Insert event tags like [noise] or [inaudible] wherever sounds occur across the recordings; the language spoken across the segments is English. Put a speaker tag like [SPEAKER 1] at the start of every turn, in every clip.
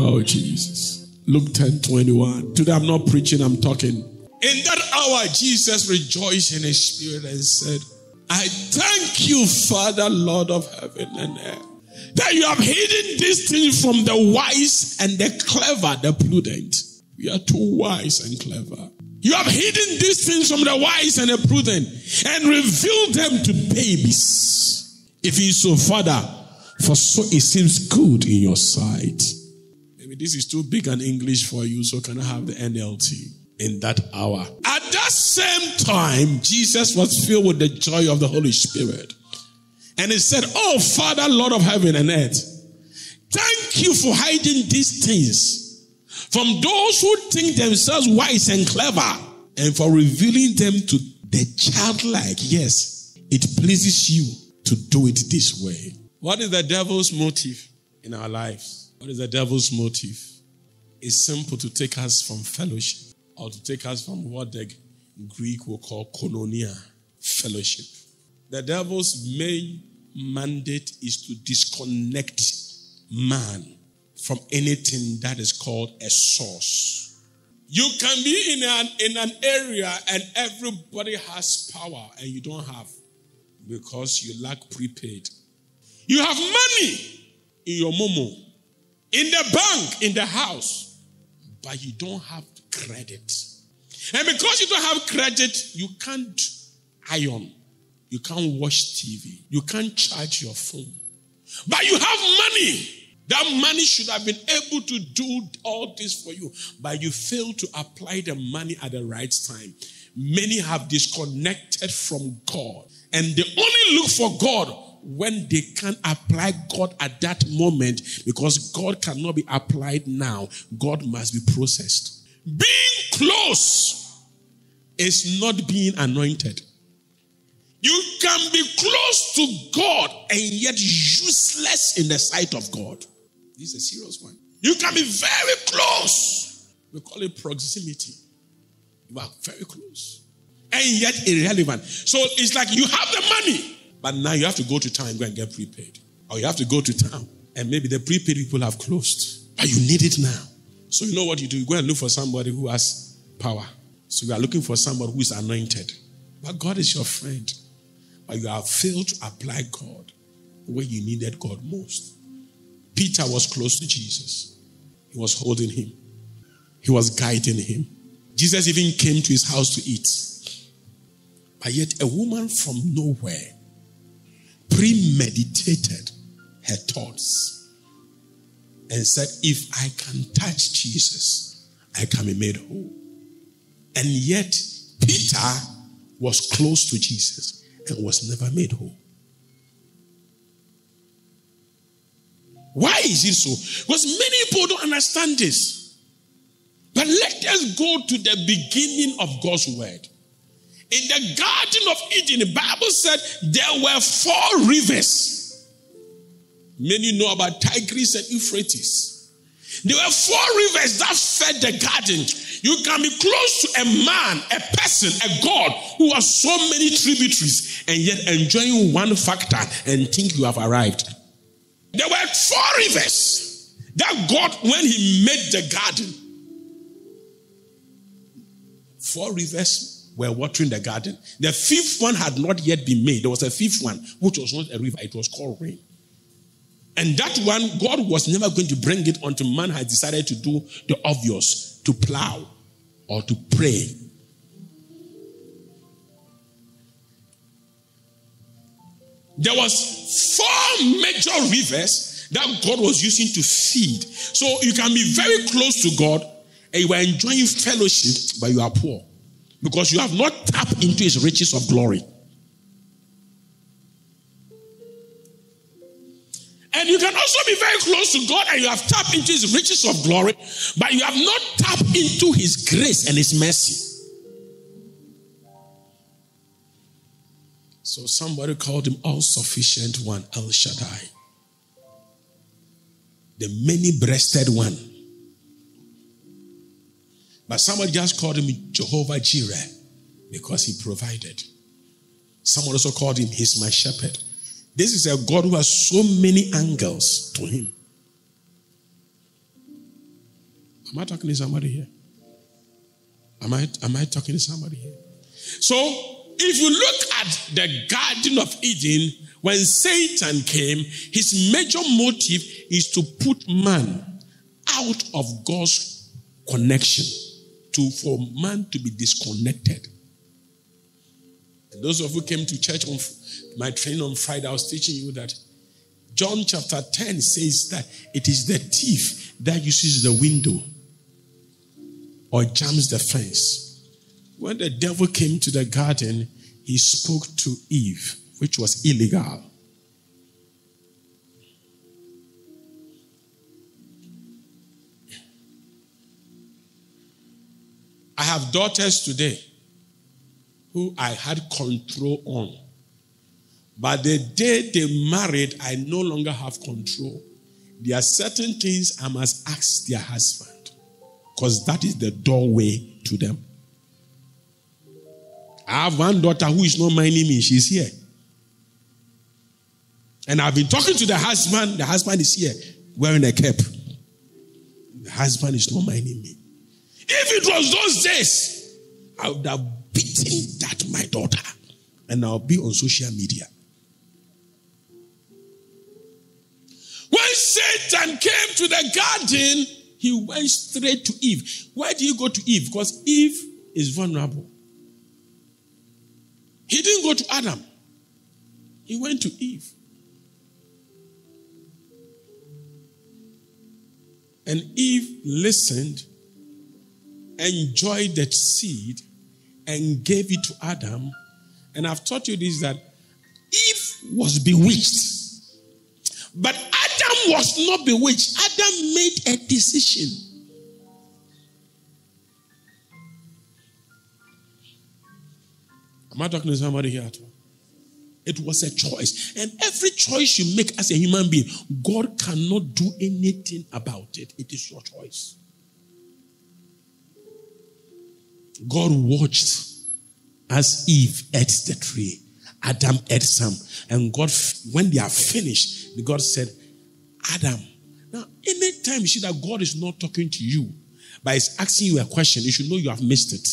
[SPEAKER 1] Oh, Jesus. Luke 10 21. Today I'm not preaching, I'm talking. In that hour, Jesus rejoiced in his spirit and said, I thank you, Father, Lord of heaven and earth, that you have hidden these things from the wise and the clever, the prudent. We are too wise and clever. You have hidden these things from the wise and the prudent and revealed them to babies. If is so, Father, for so it seems good in your sight. This is too big an English for you, so can I have the NLT? In that hour. At that same time, Jesus was filled with the joy of the Holy Spirit. And he said, Oh, Father, Lord of heaven and earth, thank you for hiding these things from those who think themselves wise and clever and for revealing them to the childlike. Yes, it pleases you to do it this way. What is the devil's motive in our lives? What is the devil's motive? It's simple to take us from fellowship or to take us from what the Greek will call koinonia, fellowship. The devil's main mandate is to disconnect man from anything that is called a source. You can be in an, in an area and everybody has power and you don't have because you lack prepaid. You have money in your momo, in the bank, in the house, but you don't have credit. And because you don't have credit, you can't iron, you can't watch TV, you can't charge your phone. But you have money. That money should have been able to do all this for you, but you fail to apply the money at the right time. Many have disconnected from God and they only look for God when they can't apply God at that moment because God cannot be applied now. God must be processed. Being close is not being anointed. You can be close to God and yet useless in the sight of God. This is a serious one. You can be very close. We call it proximity. You are very close and yet irrelevant. So it's like you have the money, but now you have to go to town and go and get prepaid. Or you have to go to town and maybe the prepaid people have closed, but you need it now. So you know what you do? You go and look for somebody who has power. So you are looking for somebody who is anointed. But God is your friend. But you have failed to apply God where you needed God most. Peter was close to Jesus. He was holding him. He was guiding him. Jesus even came to his house to eat. But yet, a woman from nowhere premeditated her thoughts and said, If I can touch Jesus, I can be made whole. And yet, Peter was close to Jesus and was never made whole. Why is it so? Because many people don't understand this. But let us go to the beginning of God's word. In the Garden of Eden, the Bible said there were four rivers. Many know about Tigris and Euphrates. There were four rivers that fed the garden. You can be close to a man, a person, a God who has so many tributaries and yet enjoying one factor and think you have arrived. There were four rivers that God, when He made the garden, four rivers were watering the garden. The fifth one had not yet been made. There was a fifth one, which was not a river, it was called rain. And that one, God was never going to bring it until man had decided to do the obvious to plow or to pray. There was four major rivers that God was using to feed. So you can be very close to God and you are enjoying fellowship, but you are poor because you have not tapped into his riches of glory. And you can also be very close to God and you have tapped into his riches of glory, but you have not tapped into his grace and his mercy. So somebody called him all sufficient one, El Shaddai, the many breasted one. But somebody just called him Jehovah Jireh because he provided. Someone also called him He's my shepherd. This is a God who has so many angles to him. Am I talking to somebody here? Am I, am I talking to somebody here? So, if you look at the Garden of Eden, when Satan came, his major motive is to put man out of God's connection, to for man to be disconnected. And those of you who came to church on my training on Friday, I was teaching you that John chapter 10 says that it is the thief that uses the window or jams the fence. When the devil came to the garden, he spoke to Eve, which was illegal. I have daughters today who I had control on. But the day they married, I no longer have control. There are certain things I must ask their husband because that is the doorway to them. I have one daughter who is not minding me, she's here. And I've been talking to the husband, the husband is here wearing a cap. The husband is not minding me. If it was those days, I would have beaten that my daughter and I'll be on social media. When Satan came to the garden, he went straight to Eve. Why do you go to Eve? Because Eve is vulnerable. He didn't go to Adam, he went to Eve. And Eve listened, enjoyed that seed, and gave it to Adam. And I've taught you this that Eve was bewitched. But Adam was not bewitched. Adam made a decision. Am I talking to somebody here at all? It was a choice. And every choice you make as a human being, God cannot do anything about it. It is your choice. God watched as Eve ate the tree. Adam ate some. And God, when they are finished, God said, Adam. Now, anytime you see that God is not talking to you, but is asking you a question, you should know you have missed it.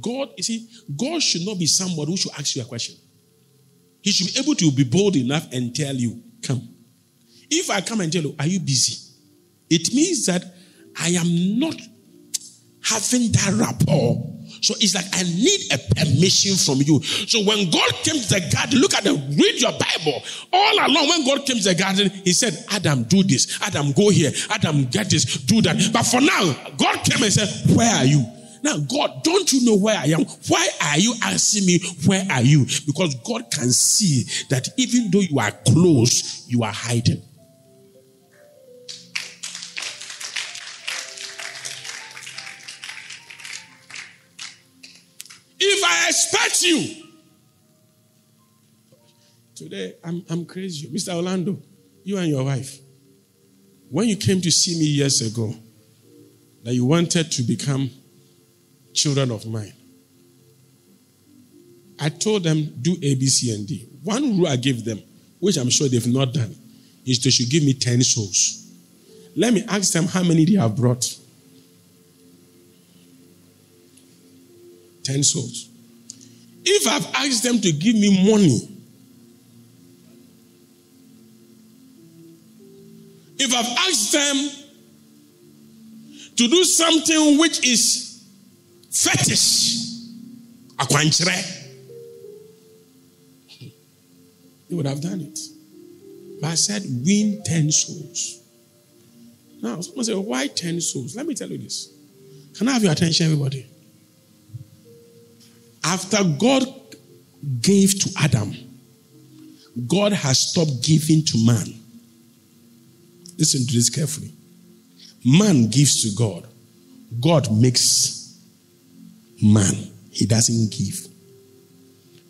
[SPEAKER 1] God, you see, God should not be somebody who should ask you a question. He should be able to be bold enough and tell you, come. If I come and tell you, are you busy? It means that I am not having that rapport so it's like I need a permission from you. So when God came to the garden, look at the read your Bible. All along, when God came to the garden, He said, Adam, do this. Adam, go here. Adam, get this, do that. But for now, God came and said, Where are you? Now, God, don't you know where I am? Why are you asking me, Where are you? Because God can see that even though you are close, you are hiding. If I expect you, today I'm, I'm crazy. Mr. Orlando, you and your wife, when you came to see me years ago, that you wanted to become children of mine, I told them, do A, B, C, and D. One rule I gave them, which I'm sure they've not done, is they should give me 10 souls. Let me ask them how many they have brought. 10 souls. If I've asked them to give me money, if I've asked them to do something which is fetish, akwanchere, they would have done it. But I said, win 10 souls. Now, someone say, why 10 souls? Let me tell you this. Can I have your attention, everybody? After God gave to Adam, God has stopped giving to man. Listen to this carefully. Man gives to God, God makes man. He doesn't give.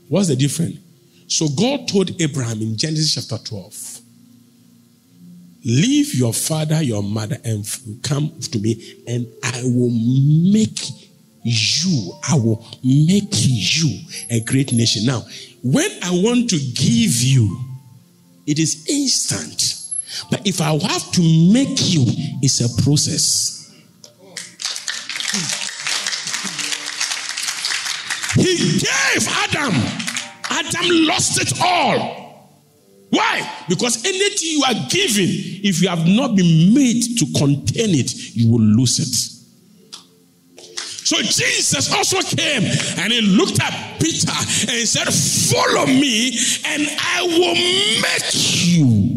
[SPEAKER 1] What's the difference? So God told Abraham in Genesis chapter 12, Leave your father, your mother, and come to me, and I will make you, I will make you a great nation. Now, when I want to give you, it is instant. But if I have to make you, it's a process. He gave Adam. Adam lost it all. Why? Because anything you are given, if you have not been made to contain it, you will lose it. So Jesus also came and he looked at Peter and he said, Follow me and I will make you.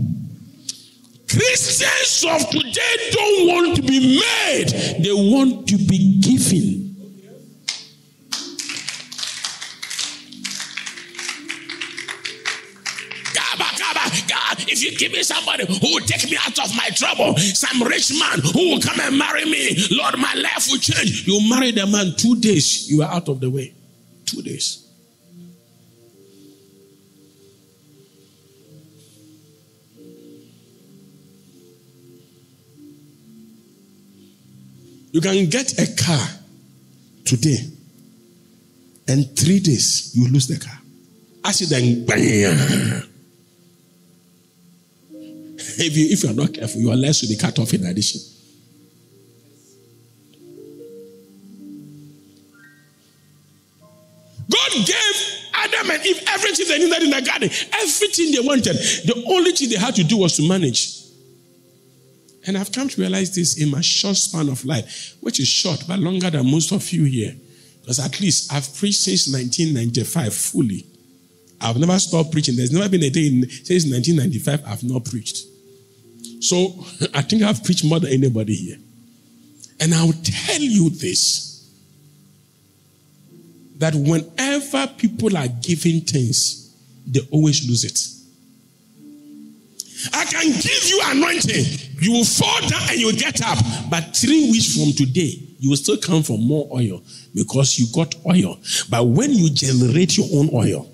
[SPEAKER 1] Christians of today don't want to be made, they want to be given. If you give me somebody who will take me out of my trouble, some rich man who will come and marry me, Lord, my life will change. You marry the man two days, you are out of the way. Two days. You can get a car today, and three days you lose the car. Accident, bang. If you if you are not careful, your legs will be cut off in addition. God gave Adam and Eve everything they needed in the garden, everything they wanted. The only thing they had to do was to manage. And I've come to realize this in my short span of life, which is short but longer than most of you here. Because at least I've preached since 1995 fully. I've never stopped preaching. There's never been a day in, since 1995 I've not preached. So [laughs] I think I've preached more than anybody here. And I'll tell you this that whenever people are giving things, they always lose it. I can give you anointing. You will fall down and you get up. But three weeks from today, you will still come for more oil because you got oil. But when you generate your own oil,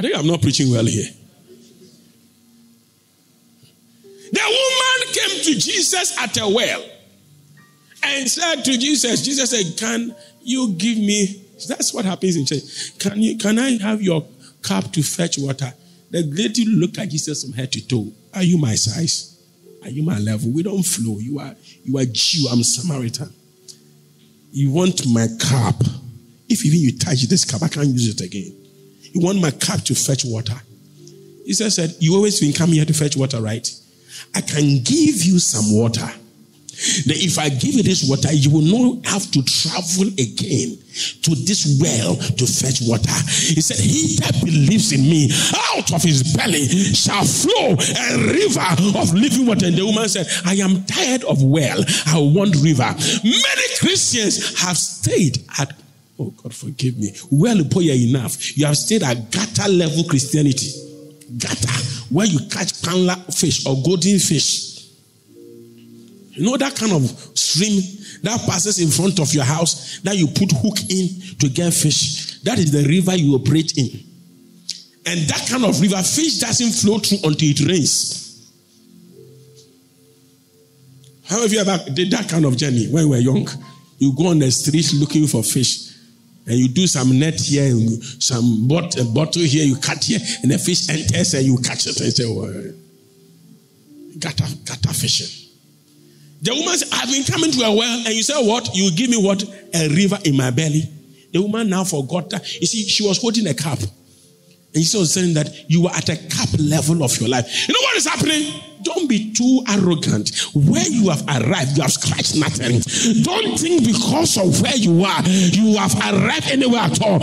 [SPEAKER 1] I think I'm not preaching well here. The woman came to Jesus at a well and said to Jesus, Jesus said, Can you give me? That's what happens in church. Can you can I have your cup to fetch water? The lady looked at Jesus from head to toe. Are you my size? Are you my level? We don't flow. You are you are Jew, I'm Samaritan. You want my cup. If even you touch this cup, I can't use it again. You want my cup to fetch water. Jesus said, You always been coming here to fetch water, right? I can give you some water. That if I give you this water, you will not have to travel again to this well to fetch water. He said, He that believes in me, out of his belly shall flow a river of living water. And the woman said, I am tired of well. I want river. Many Christians have stayed at Oh, God, forgive me. Well, you are enough. You have stayed at gutter level Christianity. Gutter, where you catch panla fish or golden fish. You know that kind of stream that passes in front of your house that you put hook in to get fish. That is the river you operate in. And that kind of river, fish doesn't flow through until it rains. How of you ever did that kind of journey when you were young? You go on the street looking for fish and you do some net here, some bot, a bottle here, you cut here, and the fish enters and you catch it and say, oh, gata, gata fishing. The woman said, I've been coming to a well, and you said, What? You give me what? A river in my belly. The woman now forgot that. You see, she was holding a cup. And he was saying that you were at a cup level of your life. You know what is happening? Don't be too arrogant. Where you have arrived, you have scratched nothing. Don't think because of where you are, you have arrived anywhere at all.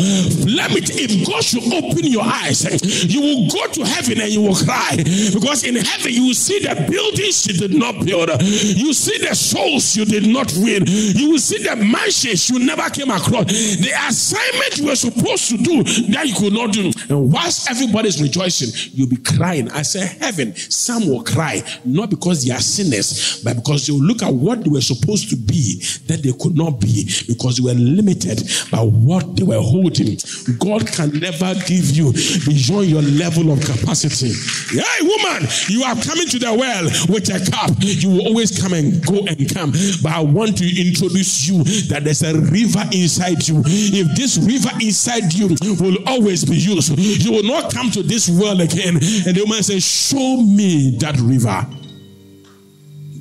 [SPEAKER 1] Let me, if God should open your eyes, you will go to heaven and you will cry. Because in heaven, you will see the buildings you did not build. You see the souls you did not win. You will see the mansions you never came across. The assignment you were supposed to do that you could not do. And whilst is rejoicing, you'll be crying. I say, Heaven, some will cry Not because they are sinners, but because they look at what they were supposed to be that they could not be because they were limited by what they were holding. God can never give you beyond your level of capacity. Hey, woman, you are coming to the well with a cup. You will always come and go and come. But I want to introduce you that there's a river inside you. If this river inside you will always be used, you will not come to this well again. And the woman says, Show me that river.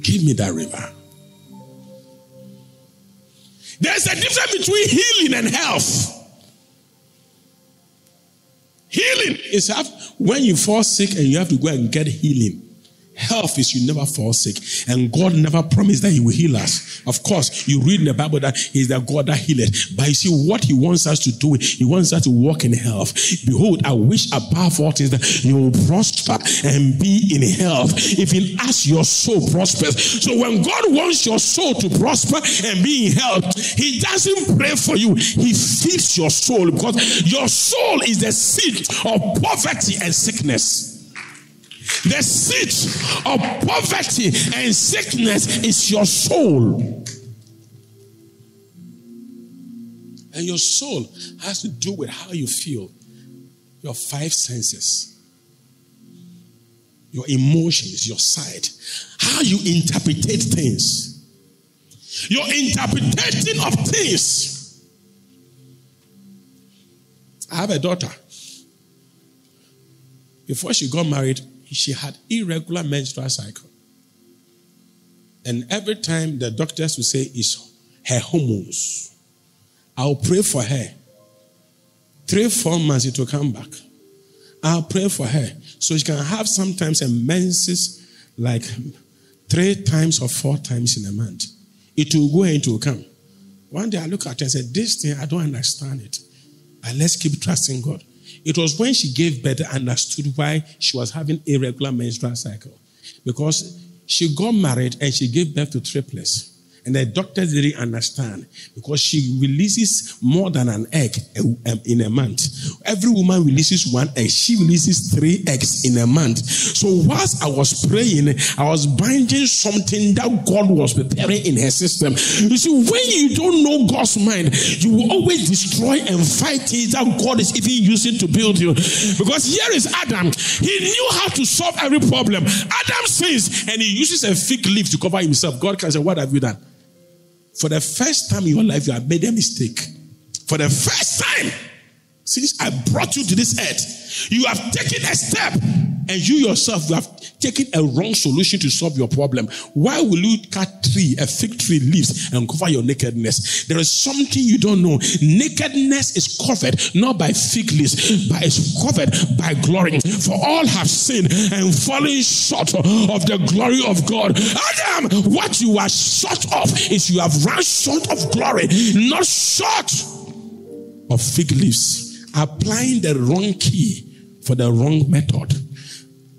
[SPEAKER 1] Give me that river. There's a difference between healing and health. Healing is when you fall sick and you have to go and get healing. Health is you never fall sick. And God never promised that He will heal us. Of course, you read in the Bible that He's the God that healeth. But you see, what He wants us to do, He wants us to walk in health. Behold, I wish above all things that you will prosper and be in health. Even as your soul prospers. So when God wants your soul to prosper and be in health, He doesn't pray for you, He feeds your soul because your soul is the seat of poverty and sickness. The seat of poverty and sickness is your soul. And your soul has to do with how you feel, your five senses, your emotions, your sight, how you interpret things, your interpretation of things. I have a daughter. Before she got married, she had irregular menstrual cycle. And every time the doctors would say it's her hormones. I'll pray for her. Three, four months it will come back. I'll pray for her. So she can have sometimes a menses like three times or four times in a month. It will go and it will come. One day I look at her and said, This thing, I don't understand it. But let's keep trusting God. It was when she gave birth and understood why she was having irregular menstrual cycle. Because she got married and she gave birth to triplets. And the doctors didn't understand because she releases more than an egg um, in a month. Every woman releases one egg. She releases three eggs in a month. So whilst I was praying, I was binding something that God was preparing in her system. You see, when you don't know God's mind, you will always destroy and fight things that God is even using to build you. Because here is Adam. He knew how to solve every problem. Adam sins and he uses a fig leaf to cover himself. God can say, What have you done? For the first time in your life, you have made a mistake. For the first time since I brought you to this earth, you have taken a step and you yourself have taken a wrong solution to solve your problem. Why will you cut tree, a fig tree leaves and cover your nakedness? There is something you don't know. Nakedness is covered not by fig leaves, but it's covered by glory. For all have sinned and fallen short of the glory of God. Adam, what you are short of is you have run short of glory, not short of fig leaves. Applying the wrong key for the wrong method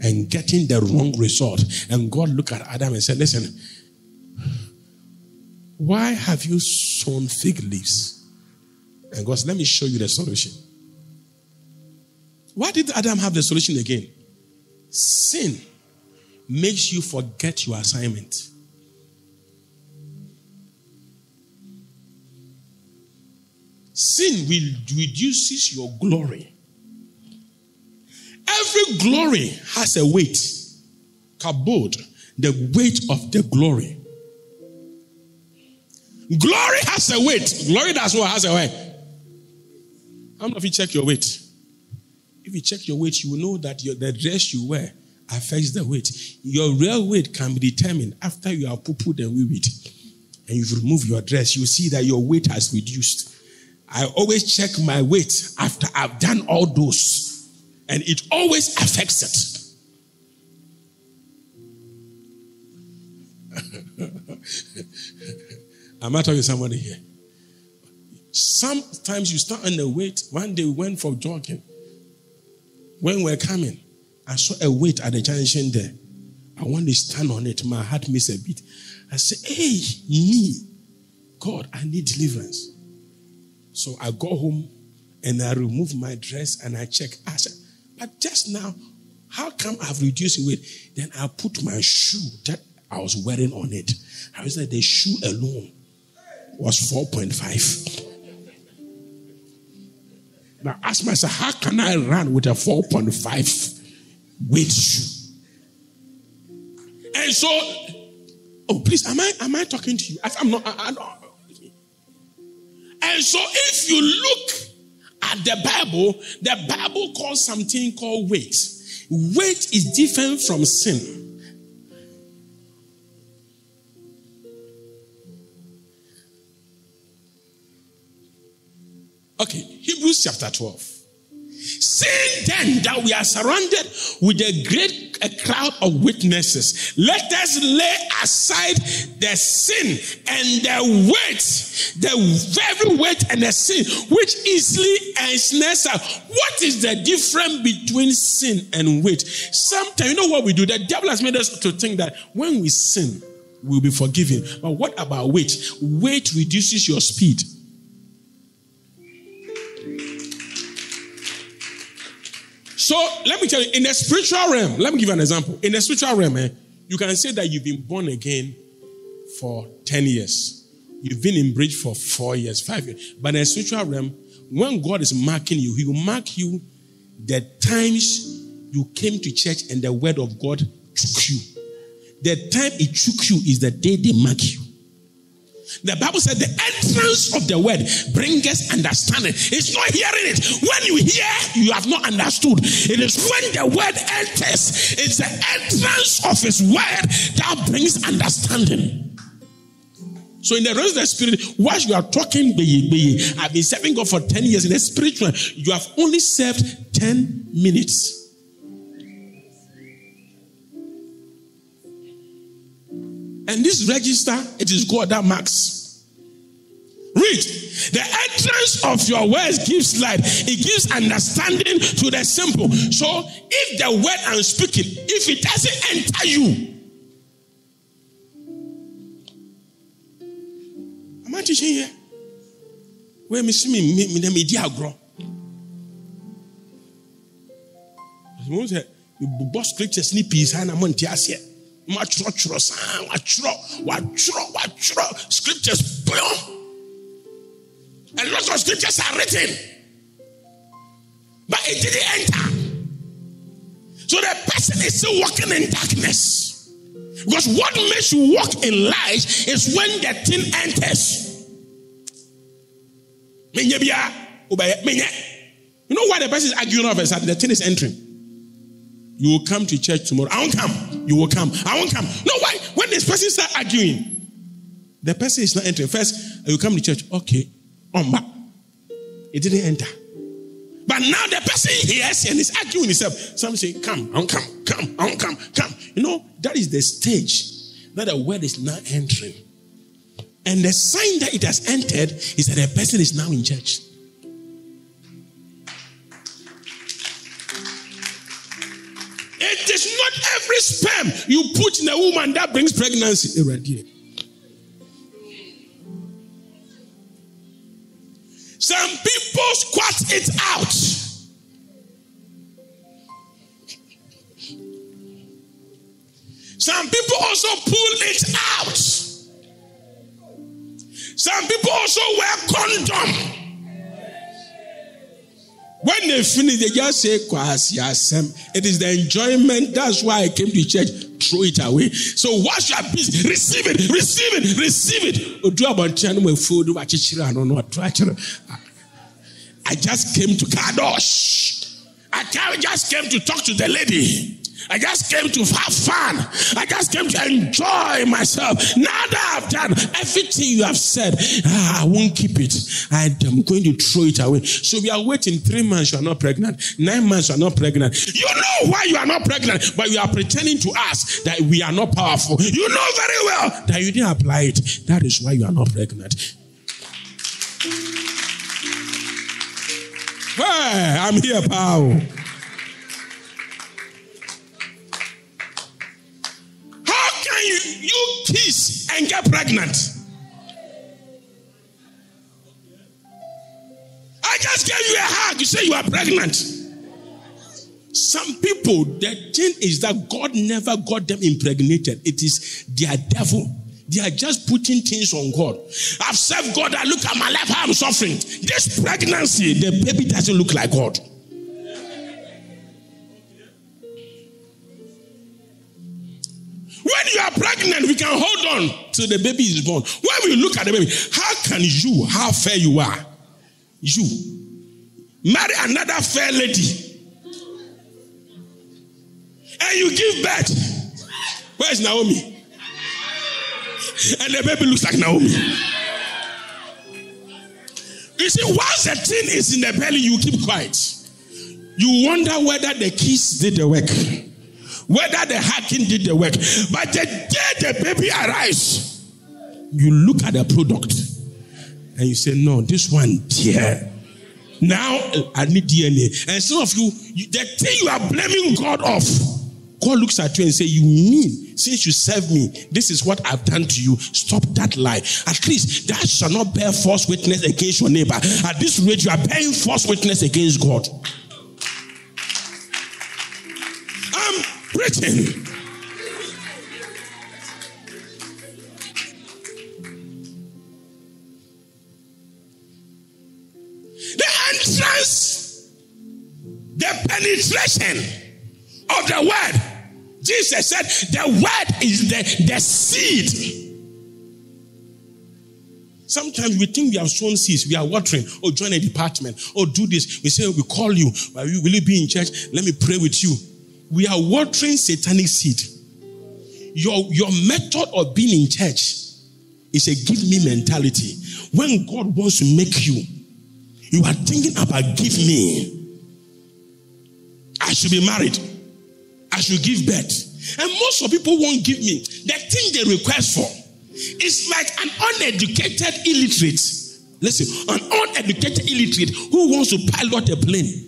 [SPEAKER 1] and getting the wrong result. And God looked at Adam and said, Listen, why have you sown fig leaves? And God said, Let me show you the solution. Why did Adam have the solution again? Sin makes you forget your assignment. Sin will reduces your glory. Every glory has a weight. Kabod, the weight of the glory. Glory has a weight. Glory does what has a weight. How many of you check your weight? If you check your weight, you will know that your, the dress you wear affects the weight. Your real weight can be determined after you have poo-pooed and wee and you've removed your dress. You see that your weight has reduced. I always check my weight after I've done all those and it always affects it. [laughs] Am I talking to somebody here? Sometimes you start on the weight. One day we went for jogging. When we are coming, I saw a weight at the junction there. I want to stand on it. My heart missed a beat. I said, Hey, me, God, I need deliverance. So I go home and I remove my dress and I check. I said, but just now, How come I've reduced weight? Then I put my shoe that I was wearing on it. I said the shoe alone was 4.5. Now ask myself, how can I run with a 4.5 weight shoe? And so, oh please, am I am I talking to you? I, am not. I, I don't. And so, if you look at the Bible, the Bible calls something called weight. Weight is different from sin. Okay, Hebrews chapter 12. Seeing then that we are surrounded with a great a crowd of witnesses, let us lay aside the sin and the weight, the very weight and the sin which easily ensnares us. What is the difference between sin and weight? Sometimes, you know what we do? The devil has made us to think that when we sin, we'll be forgiven. But what about weight? Weight reduces your speed. So let me tell you, in the spiritual realm, let me give you an example. In the spiritual realm, eh, you can say that you've been born again for 10 years. You've been in bridge for four years, five years. But in the spiritual realm, when God is marking you, He will mark you the times you came to church and the word of God took you. The time it took you is the day they mark you. The Bible said the entrance of the word bringeth understanding. It's not hearing it. When you hear, you have not understood. It is when the word enters, it's the entrance of his word that brings understanding. So in the realm of the spirit, whilst you are talking, I've been serving God for 10 years in the spiritual, you have only served 10 minutes. And this register, it is God that marks. Read. The entrance of your words gives light. It gives understanding to the simple. So if the word I'm speaking, if it doesn't enter you, am I teaching here? Where me see me me me media agro. Mo say, boss scriptures ni I'm on tiasie matwerɛtwerɛ saa watwerɛ watwerɛ watwerɛ scriptures boom a lot of scriptures are written. But it didn't enter. So the person is still walking in darkness. Because what makes you walk in light is when the thing enters. You know why the person is arguing over that the thing is entering. You will come to church tomorrow. I won't come. You will come. I won't come. No, why? When this person start arguing, the person is not entering. First, you come to church. Okay. On back. It didn't enter. But now the person hears and is arguing himself. Some say, Come, I won't come, come, I won't come, come. You know, that is the stage that the word is not entering. And the sign that it has entered is that the person is now in church. It is not every sperm you put in a woman that brings pregnancy. Some people squat it out. Some people also pull it out. Some people also wear condom. When they finish, they just say, It is the enjoyment. That's why I came to church. Throw it away. So wash your busy. Receive it, receive it, receive it. I just came to Kadosh. I just came to talk to the lady. I just came to have fun. I just came to enjoy myself. Now that I've done everything you have said, ah, I won't keep it. I am going to throw it away. So we are waiting three months, you are not pregnant. Nine months, you are not pregnant. You know why you are not pregnant, but you are pretending to us that we are not powerful. You know very well that you didn't apply it. That is why you are not pregnant. Hey, I'm here, pal. And get pregnant. I just gave you a hug. You say you are pregnant. Some people, the thing is that God never got them impregnated. It is their devil. They are just putting things on God. I've served God. I look at my life, I'm suffering. This pregnancy, the baby doesn't look like God. When you are pregnant, we can hold on till the baby is born. When we look at the baby, how can you, how fair you are, you marry another fair lady and you give birth. Where's Naomi? And the baby looks like Naomi. You see, once the thing is in the belly, you keep quiet. You wonder whether the kiss did the work, whether the hacking did the work. But the day the baby arrives, you look at the product and you say, No, this one, dear. Now I need DNA. And some of you, the thing you are blaming God of, God looks at you and say, "You mean since you serve me, this is what I've done to you. Stop that lie. At least that shall not bear false witness against your neighbor. At this rate, you are bearing false witness against God." I'm. The entrance, the penetration of the word. Jesus said, The word is the, the seed. Sometimes we think we have sown seeds, we are watering, or oh, join a department, or oh, do this. We say, We call you, will you be in church? Let me pray with you. We are watering satanic seed. Your, your method of being in church is a give me mentality. When God wants to make you, you are thinking about give me. I should be married. I should give birth. And most of people won't give me. The thing they request for is like an uneducated illiterate. Listen, an uneducated illiterate who wants to pilot a plane.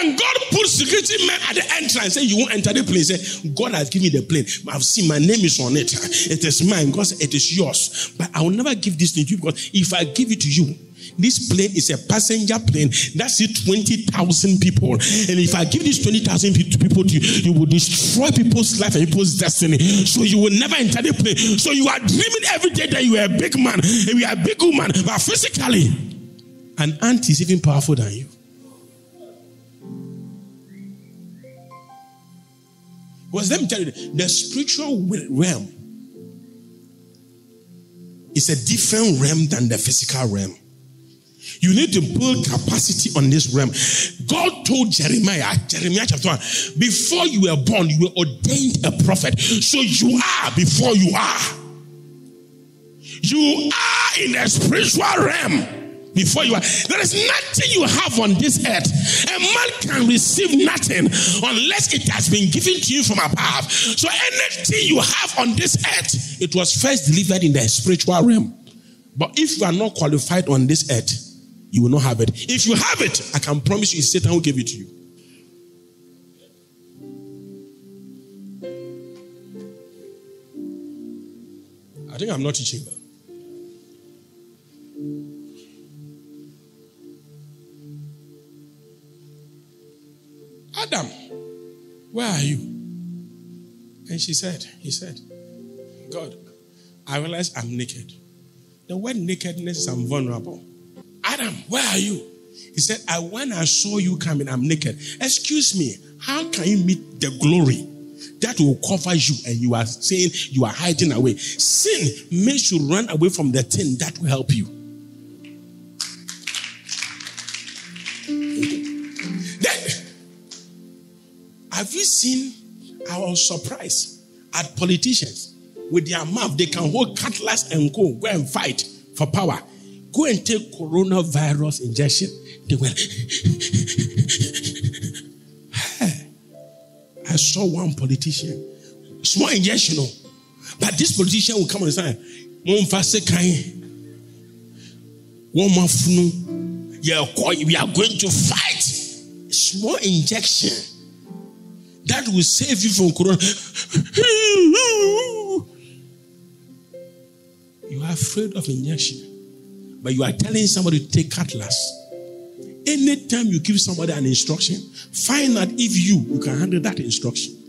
[SPEAKER 1] And God put security men at the entrance. And say, You won't enter the plane. Say, God has given me the plane. I've seen my name is on it. It is mine. God said, It is yours. But I will never give this to you because if I give it to you, this plane is a passenger plane. That's it, 20,000 people. And if I give this 20,000 people to you, you will destroy people's life and people's destiny. So you will never enter the plane. So you are dreaming every day that you are a big man and you are a big woman, but physically, an ant is even powerful than you. Because let me tell you, the spiritual realm is a different realm than the physical realm. You need to build capacity on this realm. God told Jeremiah, Jeremiah chapter 1, before you were born, you were ordained a prophet. So you are before you are. You are in a spiritual realm before you are. There is nothing you have on this earth. A man can receive nothing unless it has been given to you from above. So anything you have on this earth, it was first delivered in the spiritual realm. But if you are not qualified on this earth, you will not have it. If you have it, I can promise you, Satan will give it to you. I think I'm not teaching. Adam, where are you? And she said, He said, God, I realize I'm naked. The word nakedness is I'm vulnerable. Adam, where are you? He said, I when I saw you coming, I'm naked. Excuse me, how can you meet the glory that will cover you and you are saying you are hiding away? Sin makes you run away from the thing that will help you. Have you seen? I was surprised at politicians with their mouth. They can hold cutlass and go, go and fight for power. Go and take coronavirus injection. They will. I saw one politician, small injection, oh. but this politician will come and say, "One fast one mafunu, yeah, we are going to fight." Small injection that will save you from corona. you are afraid of injection. but you are telling somebody to take cutlass. Anytime you give somebody an instruction, find out if you, you can handle that instruction.